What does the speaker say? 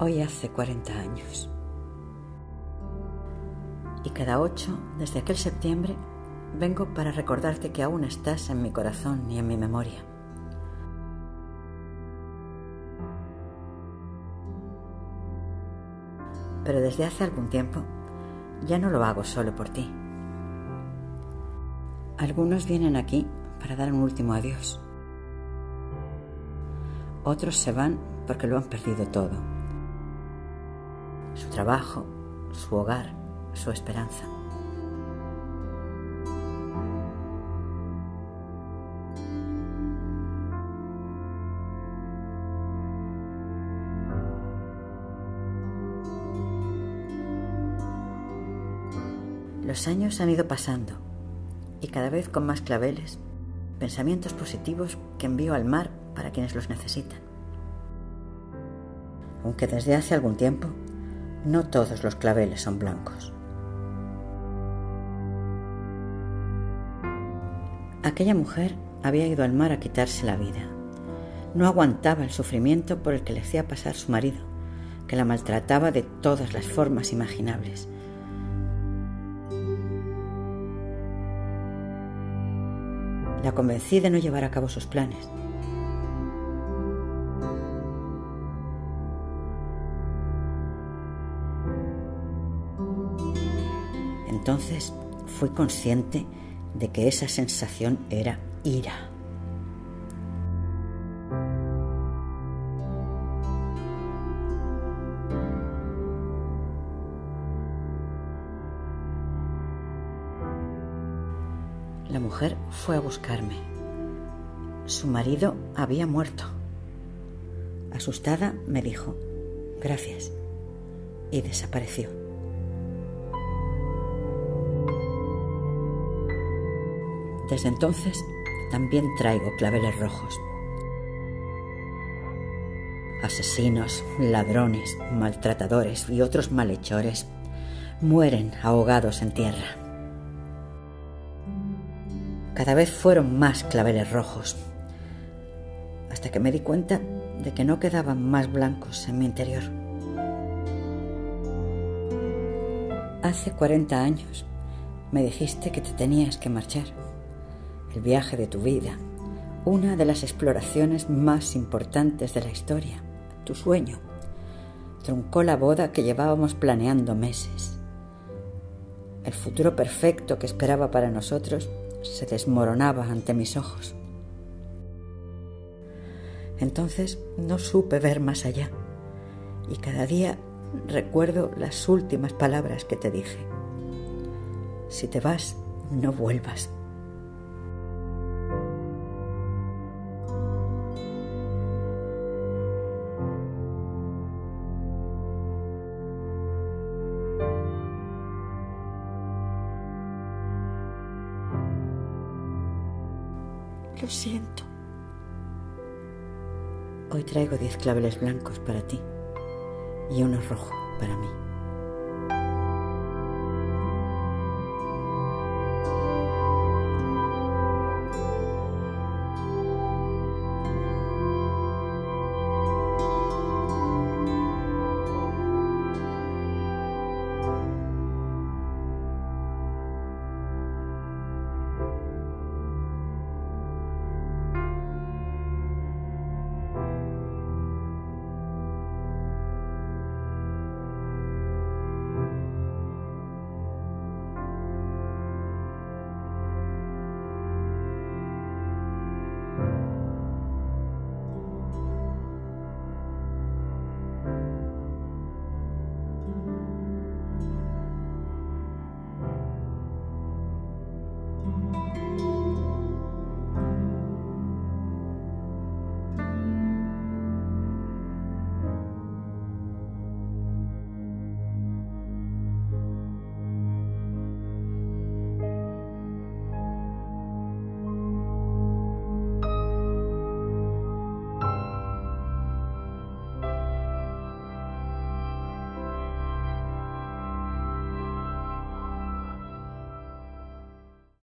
Hoy hace 40 años. Y cada 8, desde aquel septiembre, vengo para recordarte que aún estás en mi corazón y en mi memoria. Pero desde hace algún tiempo ya no lo hago solo por ti. Algunos vienen aquí para dar un último adiós. Otros se van porque lo han perdido todo. Su trabajo, su hogar, su esperanza. Los años han ido pasando y cada vez con más claveles, pensamientos positivos que envío al mar para quienes los necesitan. Aunque desde hace algún tiempo no todos los claveles son blancos. Aquella mujer había ido al mar a quitarse la vida. No aguantaba el sufrimiento por el que le hacía pasar su marido, que la maltrataba de todas las formas imaginables La convencí de no llevar a cabo sus planes. Entonces fui consciente de que esa sensación era ira. La mujer fue a buscarme. Su marido había muerto. Asustada me dijo, gracias, y desapareció. Desde entonces también traigo claveles rojos. Asesinos, ladrones, maltratadores y otros malhechores mueren ahogados en tierra. Cada vez fueron más claveles rojos, hasta que me di cuenta de que no quedaban más blancos en mi interior. Hace 40 años me dijiste que te tenías que marchar. El viaje de tu vida, una de las exploraciones más importantes de la historia, tu sueño, truncó la boda que llevábamos planeando meses. El futuro perfecto que esperaba para nosotros se desmoronaba ante mis ojos. Entonces no supe ver más allá y cada día recuerdo las últimas palabras que te dije. Si te vas, no vuelvas. Lo siento. Hoy traigo diez claveles blancos para ti y uno rojo para mí.